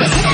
Yeah.